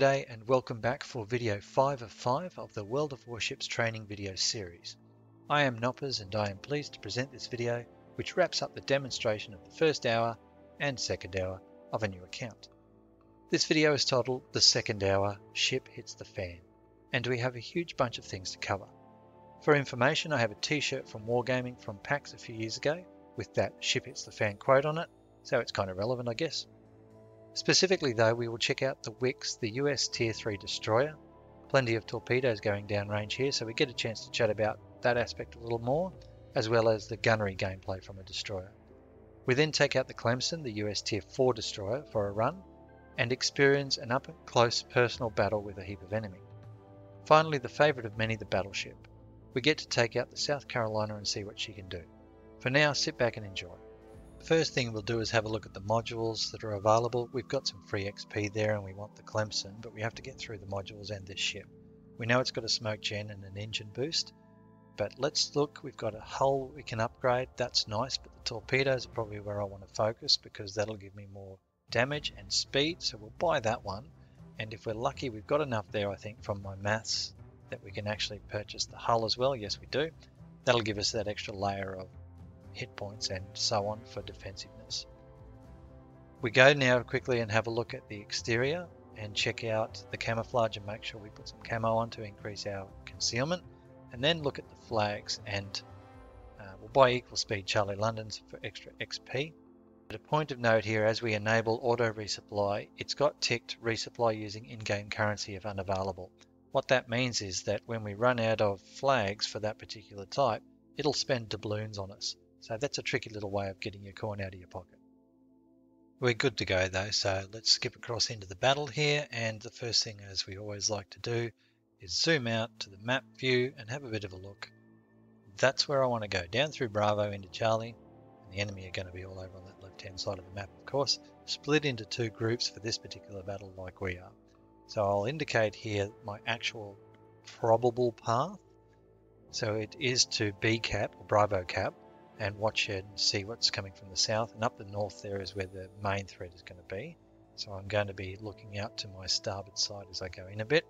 G'day and welcome back for video 5 of 5 of the World of Warships training video series. I am Noppers and I am pleased to present this video which wraps up the demonstration of the first hour and second hour of a new account. This video is titled The Second Hour Ship Hits the Fan and we have a huge bunch of things to cover. For information I have a t-shirt from Wargaming from PAX a few years ago with that Ship Hits the Fan quote on it so it's kind of relevant I guess. Specifically though, we will check out the Wickes, the US Tier 3 destroyer. Plenty of torpedoes going down range here, so we get a chance to chat about that aspect a little more, as well as the gunnery gameplay from a destroyer. We then take out the Clemson, the US Tier 4 destroyer, for a run, and experience an up-close personal battle with a heap of enemy. Finally, the favourite of many, the battleship. We get to take out the South Carolina and see what she can do. For now, sit back and enjoy. First thing we'll do is have a look at the modules that are available. We've got some free XP there and we want the Clemson, but we have to get through the modules and this ship. We know it's got a smoke gen and an engine boost, but let's look. We've got a hull we can upgrade. That's nice, but the torpedoes are probably where I want to focus because that'll give me more damage and speed. So we'll buy that one. And if we're lucky, we've got enough there, I think, from my maths that we can actually purchase the hull as well. Yes, we do. That'll give us that extra layer of hit points and so on for defensiveness. We go now quickly and have a look at the exterior and check out the camouflage and make sure we put some camo on to increase our concealment and then look at the flags and uh, we'll buy equal speed Charlie Londons for extra XP. But a point of note here as we enable auto resupply it's got ticked resupply using in-game currency if unavailable. What that means is that when we run out of flags for that particular type it'll spend doubloons on us. So that's a tricky little way of getting your coin out of your pocket. We're good to go though, so let's skip across into the battle here. And the first thing, as we always like to do, is zoom out to the map view and have a bit of a look. That's where I want to go, down through Bravo into Charlie. And the enemy are going to be all over on that left-hand side of the map, of course. Split into two groups for this particular battle like we are. So I'll indicate here my actual probable path. So it is to B cap, or Bravo cap, and watch it and see what's coming from the south. And up the north there is where the main thread is going to be. So I'm going to be looking out to my starboard side as I go in a bit.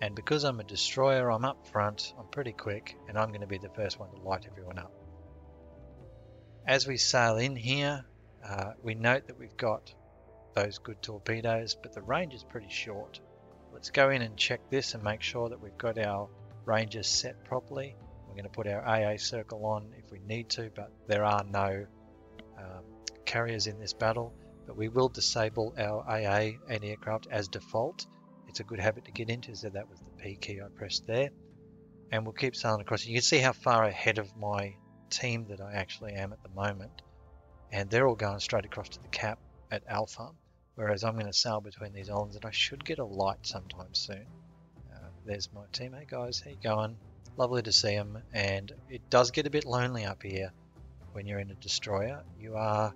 And because I'm a destroyer, I'm up front, I'm pretty quick, and I'm going to be the first one to light everyone up. As we sail in here, uh, we note that we've got those good torpedoes, but the range is pretty short. Let's go in and check this and make sure that we've got our ranges set properly. We're going to put our AA circle on if we need to, but there are no um, carriers in this battle. But we will disable our AA anti-aircraft as default. It's a good habit to get into, so that was the P key I pressed there. And we'll keep sailing across. You can see how far ahead of my team that I actually am at the moment. And they're all going straight across to the cap at Alpha, whereas I'm going to sail between these islands and I should get a light sometime soon. Uh, there's my team. Hey guys, how you going? Lovely to see them, and it does get a bit lonely up here when you're in a destroyer. You are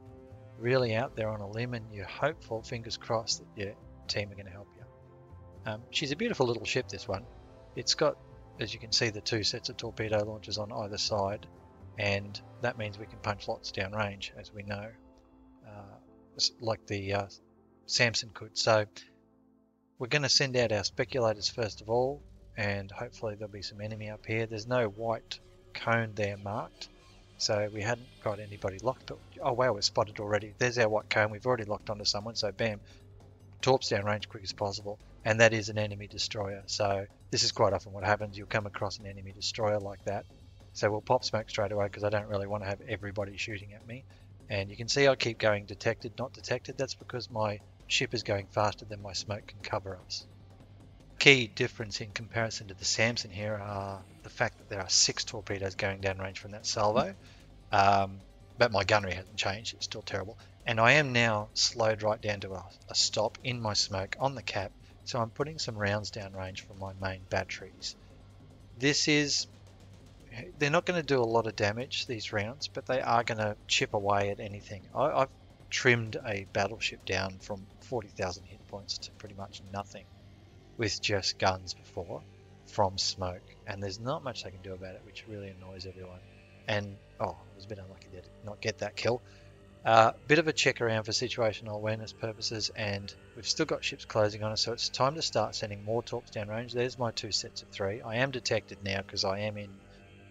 really out there on a limb, and you're hopeful, fingers crossed, that your team are going to help you. Um, she's a beautiful little ship, this one. It's got, as you can see, the two sets of torpedo launchers on either side, and that means we can punch lots down range, as we know, uh, like the uh, Sampson could. So we're going to send out our speculators first of all, and hopefully there'll be some enemy up here. There's no white cone there marked, so we hadn't got anybody locked. But, Oh wow, we're spotted already. There's our white cone. We've already locked onto someone, so bam, torps down range quick as possible. And that is an enemy destroyer. So this is quite often what happens. You'll come across an enemy destroyer like that. So we'll pop smoke straight away because I don't really want to have everybody shooting at me. And you can see I keep going detected, not detected. That's because my ship is going faster than my smoke can cover us key difference in comparison to the Sampson here are the fact that there are six torpedoes going down range from that salvo. Um, but my gunnery hasn't changed, it's still terrible. And I am now slowed right down to a, a stop in my smoke on the cap, so I'm putting some rounds down range from my main batteries. This is, they're not going to do a lot of damage, these rounds, but they are going to chip away at anything. I, I've trimmed a battleship down from 40,000 hit points to pretty much nothing with just guns before from smoke, and there's not much they can do about it, which really annoys everyone. And oh, I was a bit unlucky there to not get that kill. Uh, bit of a check around for situational awareness purposes, and we've still got ships closing on us, so it's time to start sending more torps downrange. There's my two sets of three. I am detected now because I am in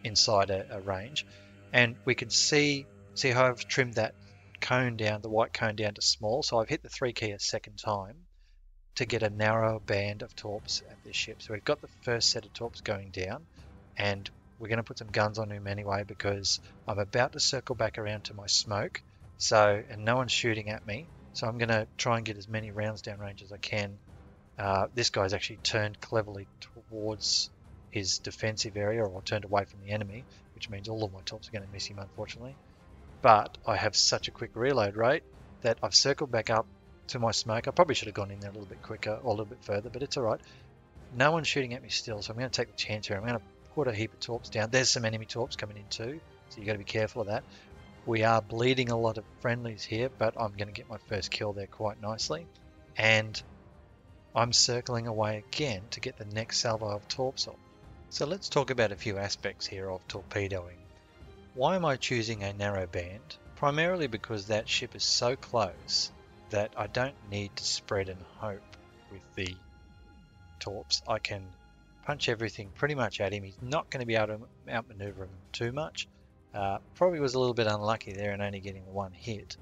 inside a, a range, and we can see see how I've trimmed that cone down, the white cone down to small. So I've hit the three key a second time to get a narrow band of torps at this ship. So we've got the first set of torps going down, and we're going to put some guns on him anyway because I'm about to circle back around to my smoke so, and no one's shooting at me. So I'm going to try and get as many rounds downrange as I can. Uh, this guy's actually turned cleverly towards his defensive area or turned away from the enemy, which means all of my torps are going to miss him, unfortunately. But I have such a quick reload rate that I've circled back up to my smoke. I probably should have gone in there a little bit quicker or a little bit further, but it's all right. No one's shooting at me still, so I'm going to take the chance here. I'm going to put a heap of torps down. There's some enemy torps coming in too, so you've got to be careful of that. We are bleeding a lot of friendlies here, but I'm going to get my first kill there quite nicely. And I'm circling away again to get the next salvo of torps off. So let's talk about a few aspects here of torpedoing. Why am I choosing a narrow band? Primarily because that ship is so close that I don't need to spread and hope with the torps. I can punch everything pretty much at him. He's not going to be able to outmaneuver him too much. Uh, probably was a little bit unlucky there and only getting one hit.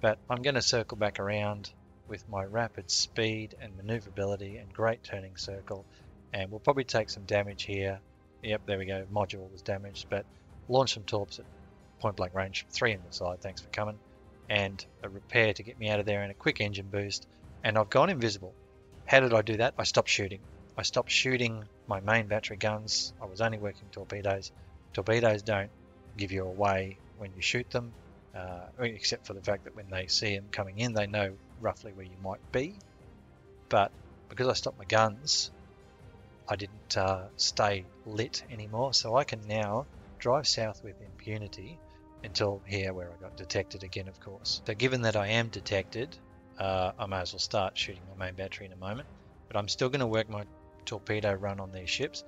But I'm going to circle back around with my rapid speed and maneuverability and great turning circle. And we'll probably take some damage here. Yep, there we go. Module was damaged, but launch some torps at point blank range. Three in the side, thanks for coming. And a repair to get me out of there and a quick engine boost. And I've gone invisible. How did I do that? I stopped shooting. I stopped shooting my main battery guns. I was only working torpedoes. Torpedoes don't give you away when you shoot them, uh, except for the fact that when they see them coming in, they know roughly where you might be. But because I stopped my guns, I didn't uh, stay lit anymore, so I can now drive south with impunity until here where I got detected again, of course. So given that I am detected, uh, I may as well start shooting my main battery in a moment. But I'm still going to work my torpedo run on these ships.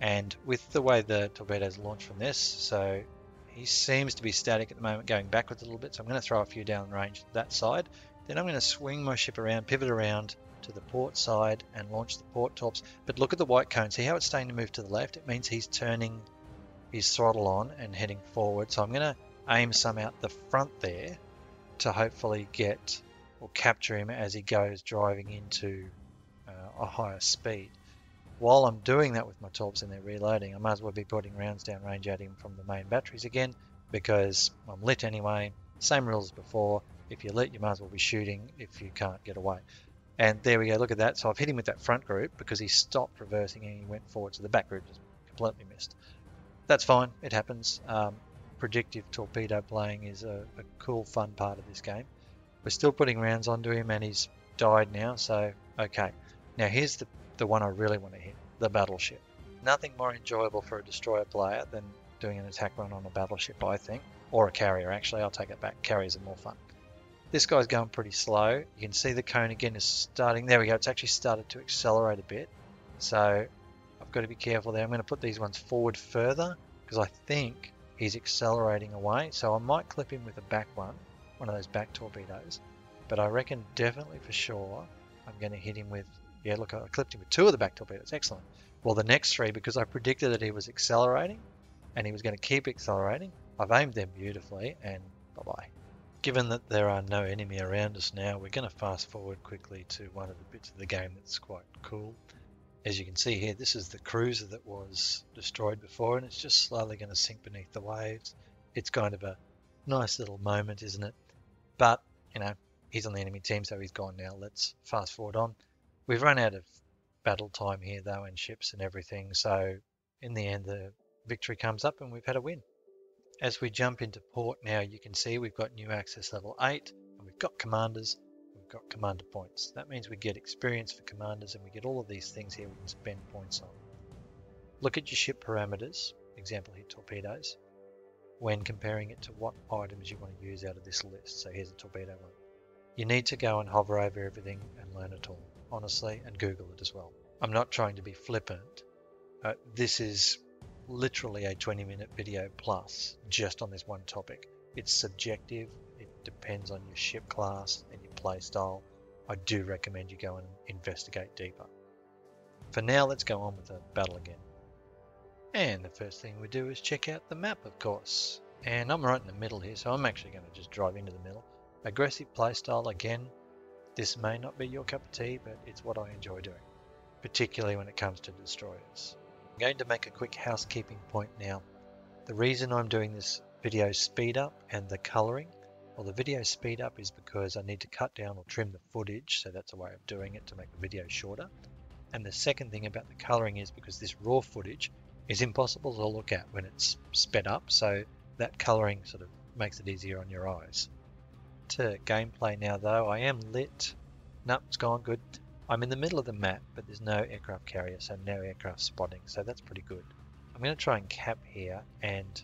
And with the way the torpedoes launch from this, so he seems to be static at the moment, going backwards a little bit, so I'm going to throw a few down range that side. Then I'm going to swing my ship around, pivot around to the port side and launch the port torps. But look at the white cone. See how it's starting to move to the left? It means he's turning his throttle on and heading forward. So I'm going to aim some out the front there to hopefully get or capture him as he goes driving into uh, a higher speed. While I'm doing that with my torps and they're reloading, I might as well be putting rounds down range at him from the main batteries again because I'm lit anyway. Same rules as before. If you're lit, you might as well be shooting if you can't get away. And there we go, look at that. So I've hit him with that front group because he stopped reversing and he went forward. So the back group just completely missed. That's fine, it happens. Um, predictive torpedo playing is a, a cool, fun part of this game. We're still putting rounds onto him and he's died now, so okay. Now here's the the one I really want to hit, the battleship. Nothing more enjoyable for a destroyer player than doing an attack run on a battleship, I think. Or a carrier, actually. I'll take it back. Carriers are more fun. This guy's going pretty slow. You can see the cone again is starting. There we go. It's actually started to accelerate a bit. So I've got to be careful there. I'm going to put these ones forward further because I think he's accelerating away. So I might clip him with a back one, one of those back torpedoes. But I reckon definitely for sure I'm going to hit him with yeah, look, I clipped him with two of the back torpedoes. Excellent. Well, the next three, because I predicted that he was accelerating and he was going to keep accelerating, I've aimed them beautifully and bye-bye. Given that there are no enemy around us now, we're going to fast forward quickly to one of the bits of the game that's quite cool. As you can see here, this is the cruiser that was destroyed before and it's just slowly going to sink beneath the waves. It's kind of a nice little moment, isn't it? But, you know, he's on the enemy team, so he's gone now. Let's fast forward on. We've run out of battle time here though and ships and everything, so in the end the victory comes up and we've had a win. As we jump into port now, you can see we've got new access level 8 and we've got commanders, we've got commander points. That means we get experience for commanders and we get all of these things here we can spend points on. Look at your ship parameters, example here torpedoes, when comparing it to what items you want to use out of this list. So here's a torpedo one. You need to go and hover over everything and learn it all honestly, and Google it as well. I'm not trying to be flippant. Uh, this is literally a 20 minute video plus just on this one topic. It's subjective. It depends on your ship class playstyle. I do recommend you go and investigate deeper. For now, let's go on with the battle again. And the first thing we do is check out the map, of course. And I'm right in the middle here, so I'm actually going to just drive into the middle. Aggressive playstyle again. This may not be your cup of tea, but it's what I enjoy doing, particularly when it comes to destroyers. I'm going to make a quick housekeeping point now. The reason I'm doing this video speed up and the coloring, well the video speed up is because I need to cut down or trim the footage, so that's a way of doing it to make the video shorter. And the second thing about the coloring is because this raw footage is impossible to look at when it's sped up, so that coloring sort of makes it easier on your eyes. To gameplay now though, I am lit. Nope, it's gone good. I'm in the middle of the map, but there's no aircraft carrier, so no aircraft spotting, so that's pretty good. I'm going to try and cap here, and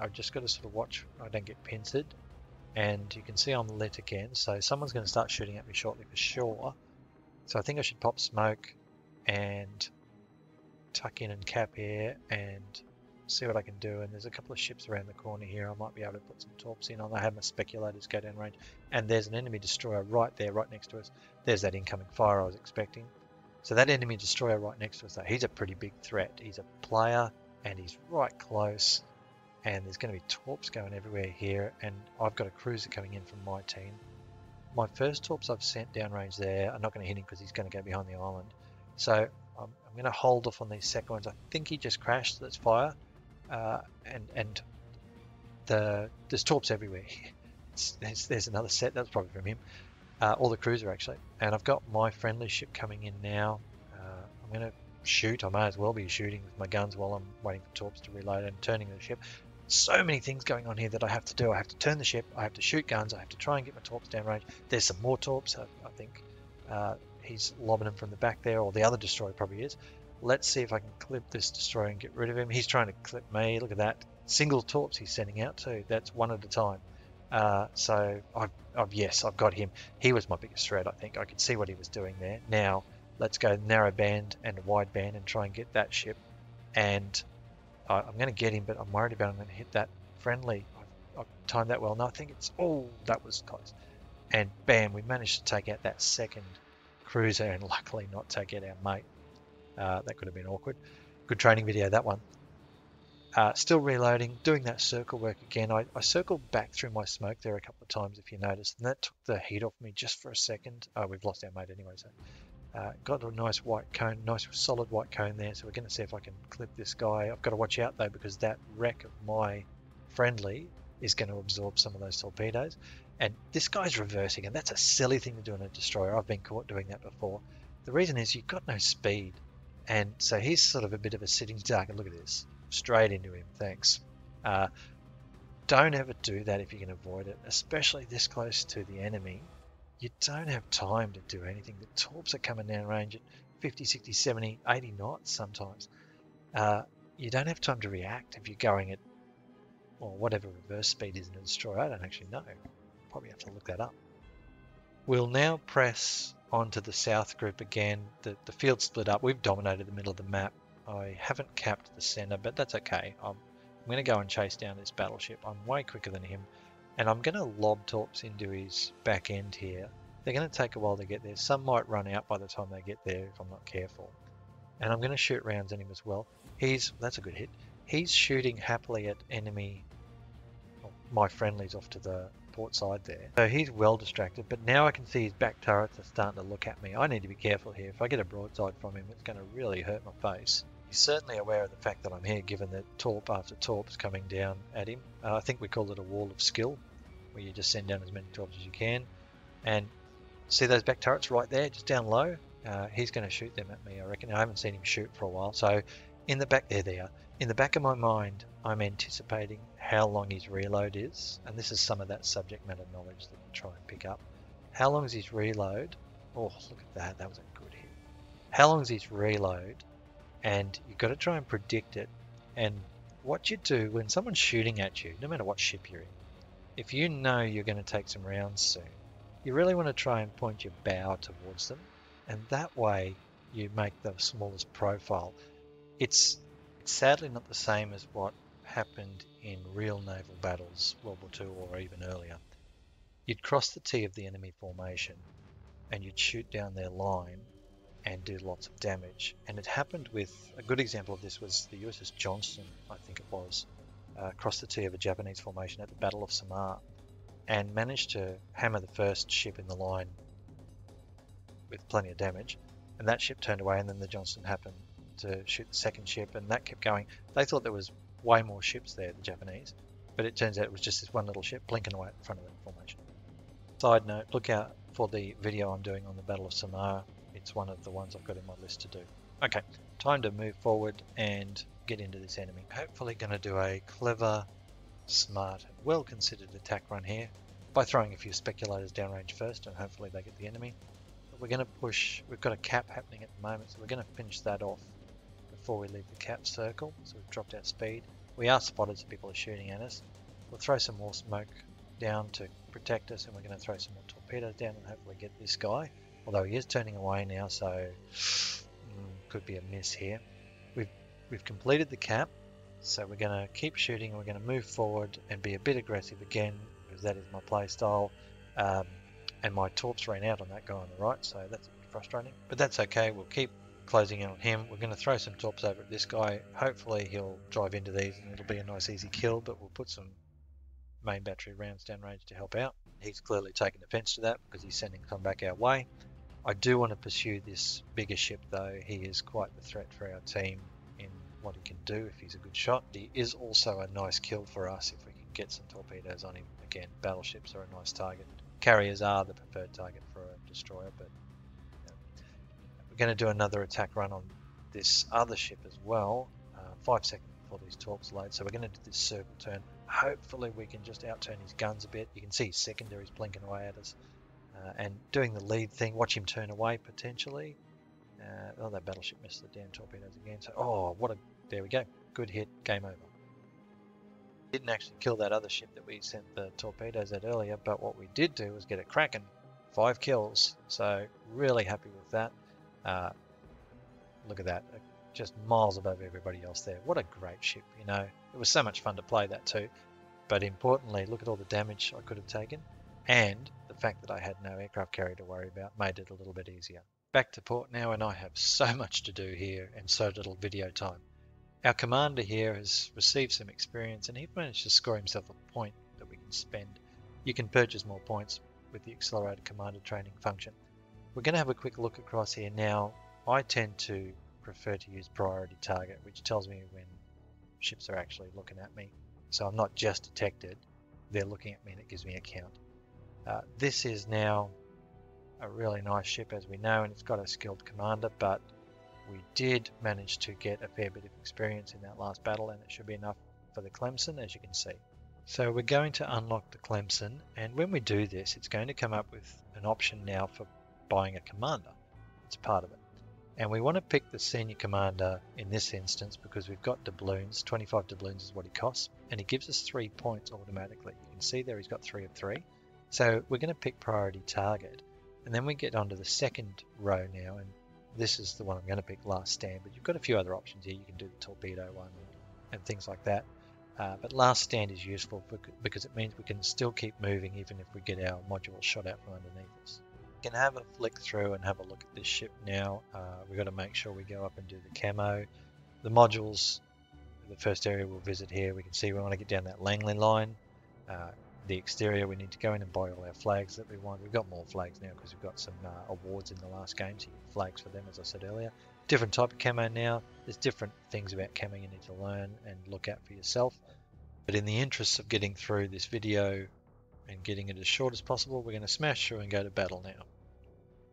I've just got to sort of watch I don't get pincered. And you can see I'm lit again, so someone's going to start shooting at me shortly for sure. So I think I should pop smoke and tuck in and cap here and see what I can do. And there's a couple of ships around the corner here. I might be able to put some torps in. on I have my speculators go down range. And there's an enemy destroyer right there, right next to us. There's that incoming fire I was expecting. So that enemy destroyer right next to us, though, he's a pretty big threat. He's a player and he's right close. And there's going to be torps going everywhere here. And I've got a cruiser coming in from my team. My first torps I've sent downrange there are not going to hit him because he's going to go behind the island. So I'm, I'm going to hold off on these second ones. I think he just crashed. Let's fire. Uh, and and the there's torps everywhere. there's, there's another set. That's probably from him. Uh, or the cruiser actually. And I've got my friendly ship coming in now. Uh, I'm going to shoot. I may as well be shooting with my guns while I'm waiting for torps to reload and turning the ship. So many things going on here that I have to do. I have to turn the ship. I have to shoot guns. I have to try and get my torps down range. There's some more torps. I, I think uh, he's lobbing them from the back there, or the other destroyer probably is. Let's see if I can clip this destroyer and get rid of him. He's trying to clip me. Look at that. Single torps he's sending out too. That's one at a time. Uh, so I've, I've, yes, I've got him. He was my biggest threat. I think I could see what he was doing there. Now let's go narrow band and wide band and try and get that ship. And I, I'm going to get him, but I'm worried about I'm going to hit that friendly. I've, I've timed that well. No, I think it's oh that was close. And bam, we managed to take out that second cruiser and luckily not take out our mate. Uh, that could have been awkward. Good training video, that one. Uh, still reloading, doing that circle work again. I, I, circled back through my smoke there a couple of times, if you noticed, and that took the heat off me just for a second. Oh, we've lost our mate anyway, so uh, got a nice white cone, nice solid white cone there. So we're going to see if I can clip this guy. I've got to watch out though because that wreck of my friendly is going to absorb some of those torpedoes. And this guy's reversing, and that's a silly thing to do in a destroyer. I've been caught doing that before. The reason is you've got no speed. And so he's sort of a bit of a sitting duck. And look at this. Straight into him. Thanks. Uh, don't ever do that if you can avoid it, especially this close to the enemy. You don't have time to do anything. The torps are coming down range at 50, 60, 70, 80 knots sometimes. Uh, you don't have time to react if you're going at or whatever reverse speed is in a destroyer. I don't actually know. Probably have to look that up. We'll now press onto the south group again. The, the field split up. We've dominated the middle of the map. I haven't capped the center, but that's okay. I'm, I'm going to go and chase down this battleship. I'm way quicker than him. And I'm going to lob torps into his back end here. They're going to take a while to get there. Some might run out by the time they get there if I'm not careful. And I'm going to shoot rounds at him as well. He's, that's a good hit. He's shooting happily at enemy, my friendlies off to the port side there. So he's well distracted, but now I can see his back turrets are starting to look at me. I need to be careful here. If I get a broadside from him, it's going to really hurt my face. He's certainly aware of the fact that I'm here, given that torp after torp is coming down at him. Uh, I think we call it a wall of skill, where you just send down as many torps as you can. And see those back turrets right there, just down low? Uh, he's going to shoot them at me, I reckon. I haven't seen him shoot for a while. So in the back, there they are. In the back of my mind, I'm anticipating how long his reload is, and this is some of that subject matter knowledge that you try and pick up. How long is his reload? Oh, look at that, that was a good hit. How long is his reload? And you've got to try and predict it. And what you do when someone's shooting at you, no matter what ship you're in, if you know you're going to take some rounds soon, you really want to try and point your bow towards them, and that way you make the smallest profile. It's, it's sadly not the same as what happened in real naval battles, World War II or even earlier. you'd cross the T of the enemy formation and you'd shoot down their line and do lots of damage. And it happened with a good example of this was the USS Johnston, I think it was, uh, crossed the T of a Japanese formation at the Battle of Samar and managed to hammer the first ship in the line with plenty of damage. And that ship turned away, and then the Johnston happened to shoot the second ship, and that kept going. They thought there was way more ships there, the Japanese, but it turns out it was just this one little ship blinking away at the front of the formation. Side note, look out for the video I'm doing on the Battle of Samar. One of the ones I've got in my list to do. Okay, time to move forward and get into this enemy. Hopefully going to do a clever, smart, well-considered attack run here by throwing a few speculators downrange first and hopefully they get the enemy. But we're going to push, we've got a cap happening at the moment, so we're going to finish that off before we leave the cap circle. So we've dropped our speed. We are spotted, so people are shooting at us. We'll throw some more smoke down to protect us and we're going to throw some more torpedoes down and hopefully get this guy. Although he is turning away now, so mm, could be a miss here. We've, we've completed the cap, so we're going to keep shooting we're going to move forward and be a bit aggressive again, because that is my play style. Um, and my torps ran out on that guy on the right, so that's frustrating. But that's okay, we'll keep closing in on him. We're going to throw some torps over at this guy. Hopefully he'll drive into these and it'll be a nice easy kill, but we'll put some main battery rounds downrange to help out. He's clearly taken offense to that because he's sending some back our way. I do want to pursue this bigger ship though. He is quite the threat for our team in what he can do if he's a good shot. He is also a nice kill for us if we can get some torpedoes on him. Again, battleships are a nice target. Carriers are the preferred target for a destroyer, but we're going to do another attack run on this other ship as well. Uh, five seconds before these torps load, so we're going to do this circle turn hopefully we can just outturn his guns a bit. You can see his secondaries blinking away at us. Uh, and doing the lead thing, watch him turn away potentially. Uh, oh, that battleship missed the damn torpedoes again. So, oh, what a, there we go. Good hit, game over. Didn't actually kill that other ship that we sent the torpedoes at earlier, but what we did do was get it cracking. Five kills, so really happy with that. Uh, look at that, just miles above everybody else there. What a great ship, you know. It was so much fun to play that too. But importantly, look at all the damage I could have taken. And fact that I had no aircraft carrier to worry about made it a little bit easier. Back to port now, and I have so much to do here and so little video time. Our commander here has received some experience and he managed to score himself a point that we can spend. You can purchase more points with the accelerated commander training function. We're going to have a quick look across here now. I tend to prefer to use priority target, which tells me when ships are actually looking at me. So I'm not just detected, they're looking at me and it gives me a count. Uh, this is now a really nice ship as we know and it's got a skilled commander but we did manage to get a fair bit of experience in that last battle and it should be enough for the Clemson as you can see. So we're going to unlock the Clemson and when we do this it's going to come up with an option now for buying a commander. It's part of it. And we want to pick the senior commander in this instance because we've got doubloons. 25 doubloons is what he costs. And he gives us three points automatically. You can see there he's got three of three. So we're going to pick priority target. And then we get onto the second row now. And this is the one I'm going to pick last stand. But you've got a few other options here. You can do the torpedo one and things like that. Uh, but last stand is useful because it means we can still keep moving even if we get our module shot out from underneath us We can have a flick through and have a look at this ship now. Uh, we've got to make sure we go up and do the camo. The modules, the first area we'll visit here, we can see we want to get down that Langley line. Uh, the exterior, we need to go in and buy all our flags that we want. We've got more flags now because we've got some uh, awards in the last game, so you get flags for them, as I said earlier. Different type of camo now. There's different things about camo you need to learn and look at for yourself. But in the interest of getting through this video and getting it as short as possible, we're going to smash through and go to battle now.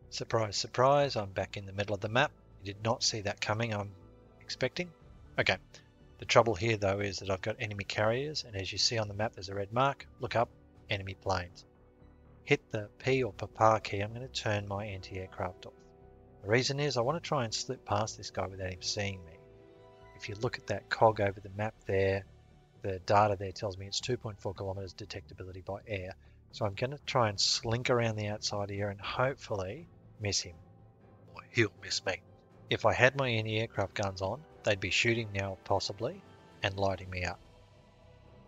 Surprise, surprise, I'm back in the middle of the map. You did not see that coming, I'm expecting. Okay, the trouble here though is that I've got enemy carriers, and as you see on the map there's a red mark. Look up, enemy planes. Hit the P or Papa key, I'm going to turn my anti-aircraft off. The reason is I want to try and slip past this guy without him seeing me. If you look at that cog over the map there, the data there tells me it's 2.4 kilometers detectability by air. So I'm going to try and slink around the outside here and hopefully miss him. Or he'll miss me. If I had my anti-aircraft guns on, they'd be shooting now possibly and lighting me up.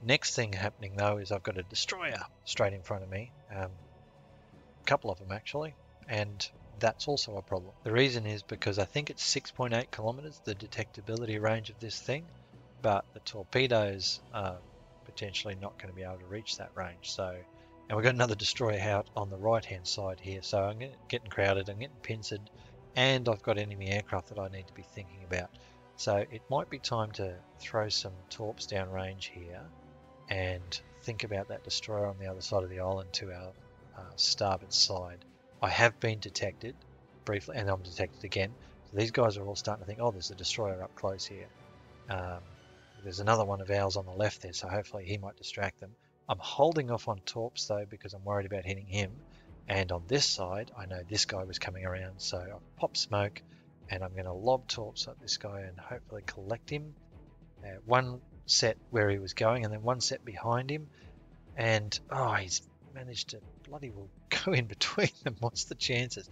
Next thing happening though is I've got a destroyer straight in front of me. Um, a couple of them actually, and that's also a problem. The reason is because I think it's 6.8 kilometers, the detectability range of this thing, but the torpedoes are potentially not going to be able to reach that range. So, and we've got another destroyer out on the right hand side here. So I'm getting crowded, I'm getting pincered, and I've got enemy aircraft that I need to be thinking about. So it might be time to throw some torps down range here and think about that destroyer on the other side of the island to our uh, starboard side. I have been detected briefly, and I'm detected again. So these guys are all starting to think, oh, there's a destroyer up close here. Um, there's another one of ours on the left there, so hopefully he might distract them. I'm holding off on Torps though because I'm worried about hitting him. And on this side, I know this guy was coming around, so I've popped smoke and I'm going to lob Torps at this guy and hopefully collect him. Uh, one set where he was going and then one set behind him. And, oh, he's managed to bloody well go in between them. What's the chances?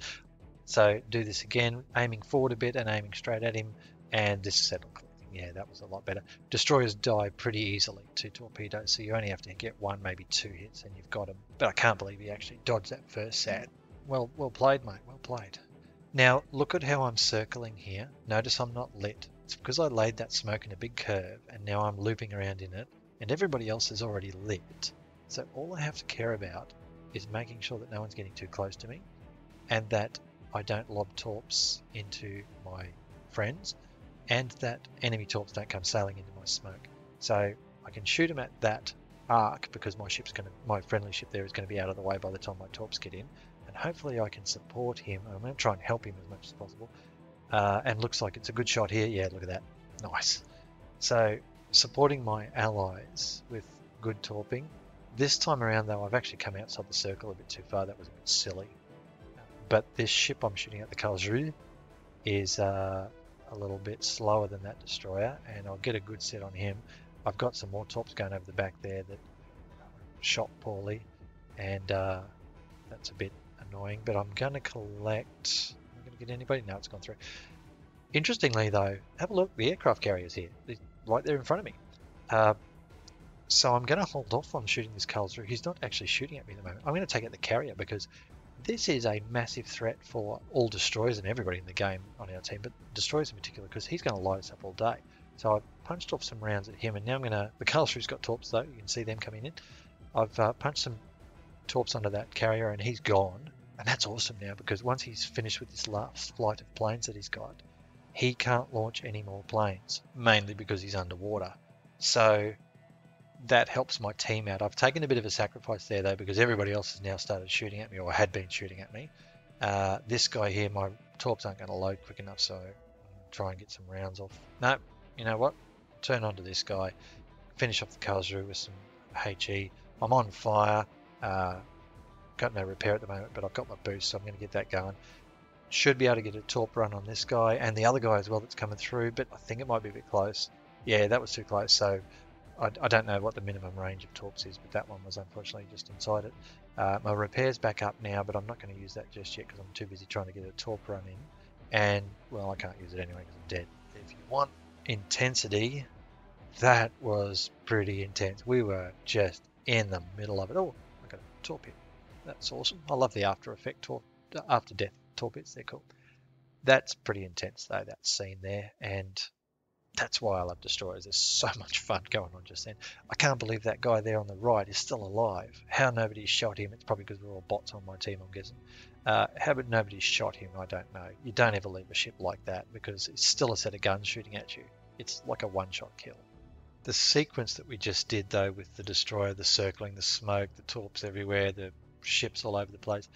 So do this again, aiming forward a bit and aiming straight at him. And this settle yeah, that was a lot better. Destroyers die pretty easily to torpedoes, so you only have to get one, maybe two hits, and you've got him. But I can't believe he actually dodged that first set. Well, well played, mate. Well played. Now look at how I'm circling here. Notice I'm not lit. It's because I laid that smoke in a big curve, and now I'm looping around in it, and everybody else is already lit. So all I have to care about is making sure that no one's getting too close to me, and that I don't lob torps into my friends and that enemy torps don't come sailing into my smoke. So I can shoot them at that arc because my ship's going to, my friendly ship there is going to be out of the way by the time my torps get in, and hopefully I can support him. I'm going to try and help him as much as possible. Uh, and looks like it's a good shot here. Yeah, look at that, nice. So supporting my allies with good torping. This time around though, I've actually come outside the circle a bit too far. That was a bit silly. But this ship I'm shooting at, the Karlsruhe, is uh, a little bit slower than that destroyer and I'll get a good set on him. I've got some more torps going over the back there that shot poorly and uh, that's a bit annoying but I'm going to collect am going to get anybody? No it's gone through. Interestingly though have a look the aircraft carriers here right there in front of me. Uh, so I'm going to hold off on shooting this Karlsruhe. He's not actually shooting at me at the moment. I'm going to take out the carrier because this is a massive threat for all destroyers and everybody in the game on our team, but destroyers in particular, because he's going to light us up all day. So I punched off some rounds at him, and now I'm going to. The Karlsruhe's got torps though. You can see them coming in. I've uh, punched some torps under that carrier, and he's gone. And that's awesome now because once he's finished with this last flight of planes that he's got, he can't launch any more planes, mainly because he's underwater. So that helps my team out. I've taken a bit of a sacrifice there though because everybody else has now started shooting at me or had been shooting at me. Uh, this guy here, my torps aren't going to load quick enough, so I'm try and get some rounds off. No, you know what? Turn on to this guy, finish off the Karlsruhe with some HE. I'm on fire. Uh, got no repair at the moment, but I've got my boost, so I'm going to get that going. Should be able to get a torp run on this guy and the other guy as well that's coming through, but I think it might be a bit close. Yeah, that was too close, so I, I, don't know what the minimum range of torps is, but that one was unfortunately just inside it. Uh, my repair's back up now, but I'm not going to use that just yet because I'm too busy trying to get a torp run in. And, well, I can't use it anyway because I'm dead. If you want intensity, that was pretty intense. We were just in the middle of it. Oh, I got a torp hit. That's awesome. I love the after effect torp, after death torpedoes. They're cool. That's pretty intense though, that scene there. And that's why I love Destroyers. There's so much fun going on just then. I can't believe that guy there on the right is still alive. How nobody shot him, it's probably because we're all bots on my team, I'm guessing. Uh, how about nobody shot him, I don't know. You don't ever leave a ship like that because it's still a set of guns shooting at you. It's like a one-shot kill. The sequence that we just did though with the Destroyer, the circling, the smoke, the torps everywhere, the ships all over the place,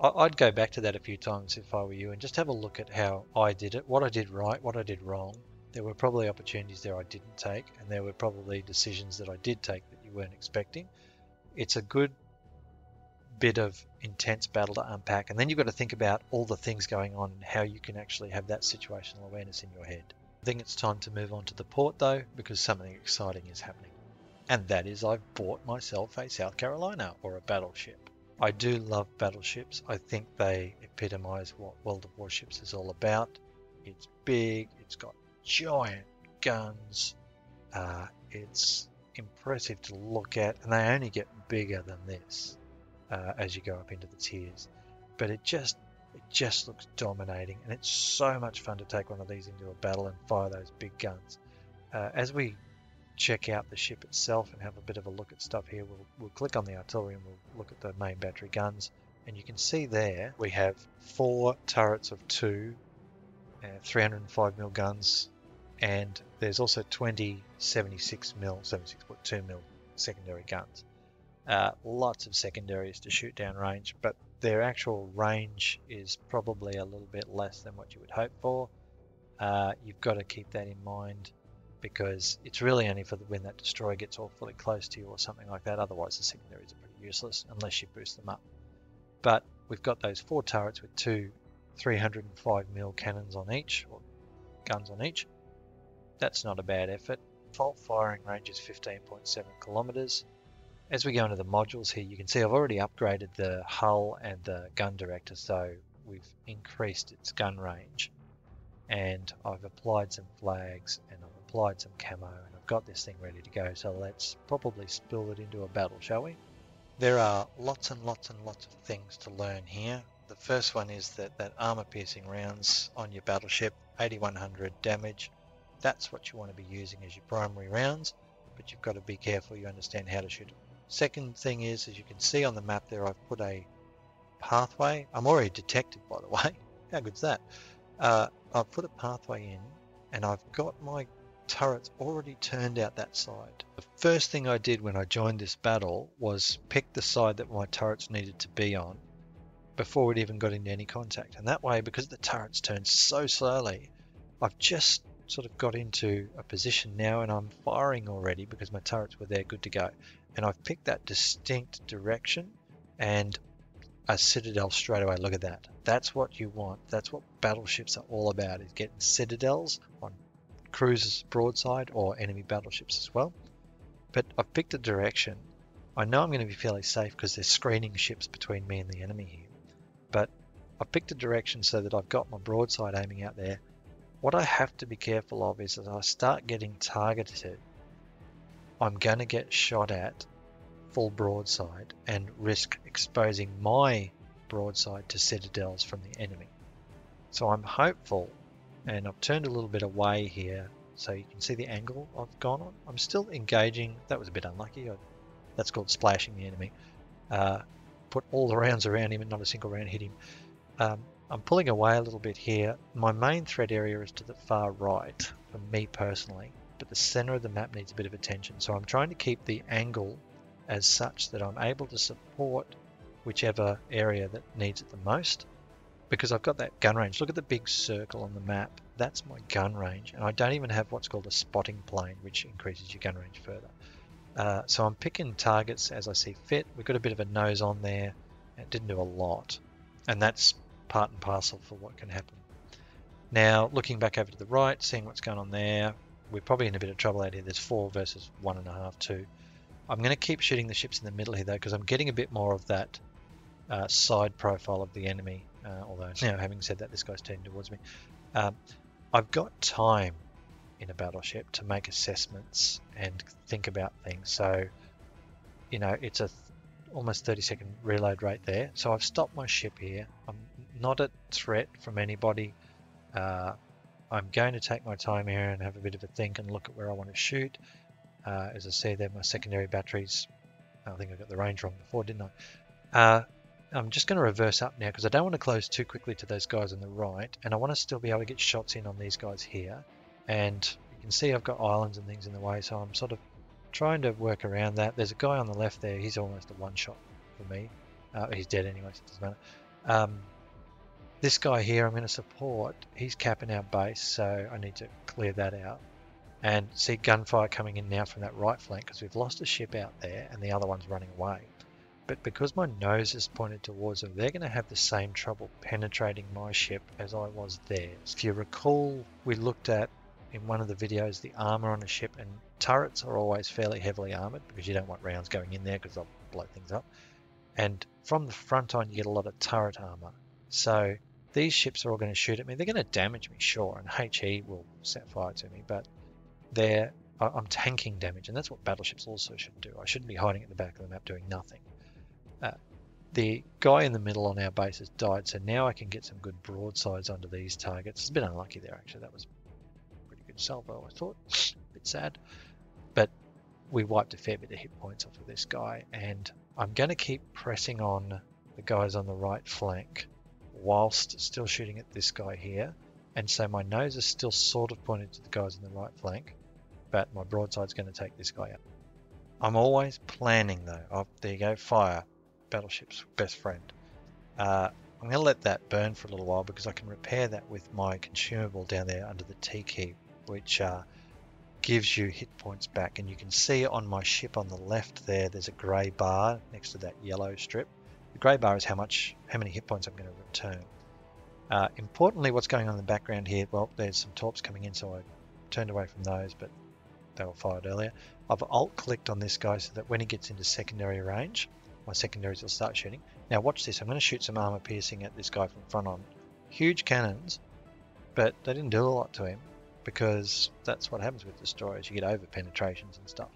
I'd go back to that a few times if I were you and just have a look at how I did it, what I did right, what I did wrong, there were probably opportunities there I didn't take, and there were probably decisions that I did take that you weren't expecting. It's a good bit of intense battle to unpack, and then you've got to think about all the things going on and how you can actually have that situational awareness in your head. I think it's time to move on to the port though, because something exciting is happening. And that is I've bought myself a South Carolina or a battleship. I do love battleships. I think they epitomize what World of Warships is all about. It's big, it's got giant guns. Uh, it's impressive to look at, and they only get bigger than this uh, as you go up into the tiers. But it just it just looks dominating, and it's so much fun to take one of these into a battle and fire those big guns. Uh, as we check out the ship itself and have a bit of a look at stuff here, we'll, we'll click on the artillery and we'll look at the main battery guns. And you can see there we have four turrets of two, uh, 305mm guns, and there's also 20 76 mm 76.2 mm secondary guns. Uh, lots of secondaries to shoot down range, but their actual range is probably a little bit less than what you would hope for. Uh, you've got to keep that in mind because it's really only for the, when that destroyer gets awfully close to you or something like that. Otherwise, the secondaries are pretty useless unless you boost them up. But we've got those four turrets with two 305mm cannons on each, or guns on each. That's not a bad effort. Default firing range is 15.7 kilometers. As we go into the modules here, you can see I've already upgraded the hull and the gun director, so we've increased its gun range. And I've applied some flags and applied some camo and I've got this thing ready to go. So let's probably spill it into a battle, shall we? There are lots and lots and lots of things to learn here. The first one is that that armor piercing rounds on your battleship, 8100 damage, that's what you want to be using as your primary rounds, but you've got to be careful you understand how to shoot it. Second thing is, as you can see on the map there, I've put a pathway. I'm already detected, by the way. How good's that? Uh, I've put a pathway in, and I've got my turrets already turned out that side. The first thing I did when I joined this battle was pick the side that my turrets needed to be on before we'd even got into any contact. And that way, because the turrets turn so slowly, I've just sort of got into a position now and I'm firing already because my turrets were there good to go. And I've picked that distinct direction and a citadel straight away. Look at that. That's what you want. That's what battleships are all about is getting citadels on cruisers broadside or enemy battleships as well. But I've picked a direction. I know I'm going to be fairly safe because there's screening ships between me and the enemy here. But I've picked a direction so that I've got my broadside aiming out there what I have to be careful of is as I start getting targeted, I'm going to get shot at full broadside and risk exposing my broadside to citadels from the enemy. So I'm hopeful, and I've turned a little bit away here so you can see the angle I've gone on. I'm still engaging. That was a bit unlucky. I, that's called splashing the enemy. Uh, put all the rounds around him and not a single round hit him. Um, I'm pulling away a little bit here. My main threat area is to the far right for me personally, but the center of the map needs a bit of attention. So I'm trying to keep the angle as such that I'm able to support whichever area that needs it the most because I've got that gun range. Look at the big circle on the map. That's my gun range. And I don't even have what's called a spotting plane, which increases your gun range further. Uh, so I'm picking targets as I see fit. We've got a bit of a nose on there. It didn't do a lot. And that's part and parcel for what can happen. Now, looking back over to the right, seeing what's going on there, we're probably in a bit of trouble out here. There's four versus one and a half, two. I'm going to keep shooting the ships in the middle here, though, because I'm getting a bit more of that uh, side profile of the enemy. Uh, although, now having said that, this guy's turning towards me. Um, I've got time in a battleship to make assessments and think about things. So, you know, it's a th almost 30 second reload rate there. So I've stopped my ship here. I'm not a threat from anybody. Uh, I'm going to take my time here and have a bit of a think and look at where I want to shoot. Uh, as I say there, my secondary batteries, I think I got the range wrong before, didn't I? Uh, I'm just going to reverse up now because I don't want to close too quickly to those guys on the right and I want to still be able to get shots in on these guys here. And you can see I've got islands and things in the way, so I'm sort of trying to work around that. There's a guy on the left there, he's almost a one shot for me. Uh, he's dead anyway, so it doesn't matter. Um, this guy here I'm going to support, he's capping our base, so I need to clear that out. And see gunfire coming in now from that right flank because we've lost a ship out there and the other one's running away. But because my nose is pointed towards them, they're going to have the same trouble penetrating my ship as I was theirs. If you recall, we looked at in one of the videos the armor on a ship and turrets are always fairly heavily armored because you don't want rounds going in there because they'll blow things up. And from the front on, you get a lot of turret armor. So these ships are all going to shoot at me. They're going to damage me, sure, and HE will set fire to me, but they're I'm tanking damage, and that's what battleships also should do. I shouldn't be hiding at the back of the map doing nothing. Uh, the guy in the middle on our base has died, so now I can get some good broadsides onto these targets. It's a bit unlucky there, actually. That was pretty good salvo, I thought. a bit sad. But we wiped a fair bit of hit points off of this guy, and I'm going to keep pressing on the guys on the right flank whilst still shooting at this guy here. And so my nose is still sort of pointed to the guys on the right flank, but my broadside's going to take this guy out. I'm always planning though. Oh, there you go, fire. Battleship's best friend. Uh, I'm going to let that burn for a little while because I can repair that with my consumable down there under the T key, which uh, gives you hit points back. And you can see on my ship on the left there, there's a grey bar next to that yellow strip. The grey bar is how much, how many hit points I'm going to return. Uh, importantly, what's going on in the background here, well, there's some torps coming in, so I turned away from those, but they were fired earlier. I've alt-clicked on this guy so that when he gets into secondary range, my secondaries will start shooting. Now watch this, I'm going to shoot some armor piercing at this guy from front on. Huge cannons, but they didn't do a lot to him because that's what happens with destroyers. You get over penetrations and stuff.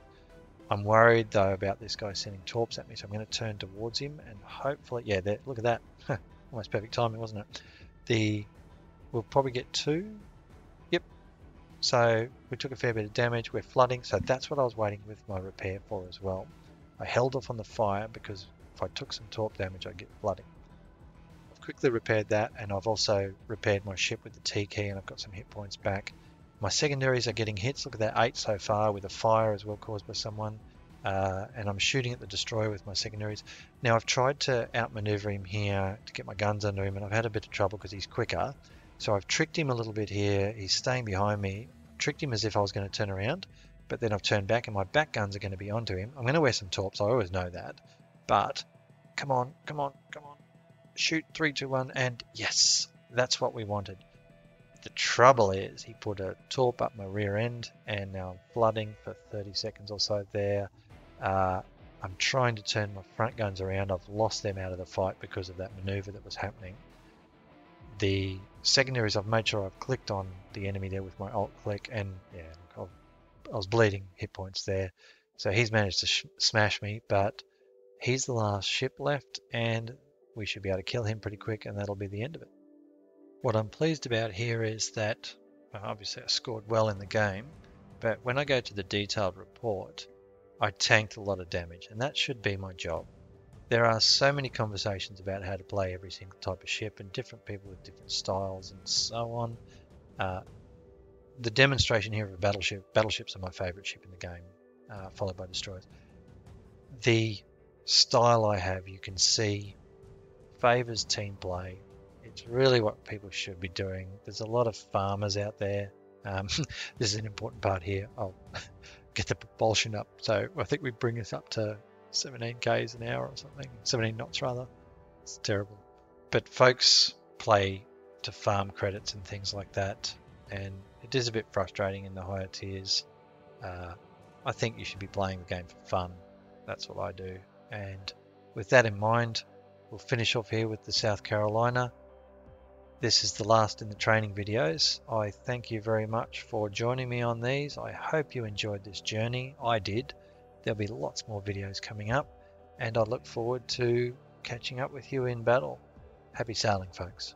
I'm worried though about this guy sending torps at me, so I'm going to turn towards him and hopefully, yeah, there, look at that. Almost perfect timing, wasn't it? The we'll probably get two. Yep. So we took a fair bit of damage. We're flooding, so that's what I was waiting with my repair for as well. I held off on the fire because if I took some torp damage, I'd get flooding. I've quickly repaired that, and I've also repaired my ship with the T key, and I've got some hit points back. My secondaries are getting hits. Look at that, eight so far with a fire as well caused by someone. Uh, and I'm shooting at the destroyer with my secondaries. Now I've tried to outmaneuver him here to get my guns under him, and I've had a bit of trouble because he's quicker. So I've tricked him a little bit here. He's staying behind me. Tricked him as if I was going to turn around, but then I've turned back and my back guns are going to be onto him. I'm going to wear some torps. I always know that. But come on, come on, come on. Shoot three, two, one, and yes, that's what we wanted. The trouble is he put a torp up my rear end and now I'm flooding for 30 seconds or so there. Uh, I'm trying to turn my front guns around. I've lost them out of the fight because of that maneuver that was happening. The secondaries, I've made sure I've clicked on the enemy there with my alt click and yeah, I was bleeding hit points there. So he's managed to smash me, but he's the last ship left and we should be able to kill him pretty quick and that'll be the end of it. What I'm pleased about here is that well, obviously I scored well in the game, but when I go to the detailed report, I tanked a lot of damage, and that should be my job. There are so many conversations about how to play every single type of ship and different people with different styles and so on. Uh, the demonstration here of a battleship, battleships are my favorite ship in the game, uh, followed by destroyers. The style I have, you can see, favors team play, it's really what people should be doing. There's a lot of farmers out there. Um, this is an important part here. I'll get the propulsion up. So I think we bring us up to 17 k's an hour or something, 17 knots rather. It's terrible. But folks play to farm credits and things like that, and it is a bit frustrating in the higher tiers. Uh, I think you should be playing the game for fun. That's what I do. And with that in mind, we'll finish off here with the South Carolina. This is the last in the training videos. I thank you very much for joining me on these. I hope you enjoyed this journey. I did. There'll be lots more videos coming up and I look forward to catching up with you in battle. Happy sailing folks.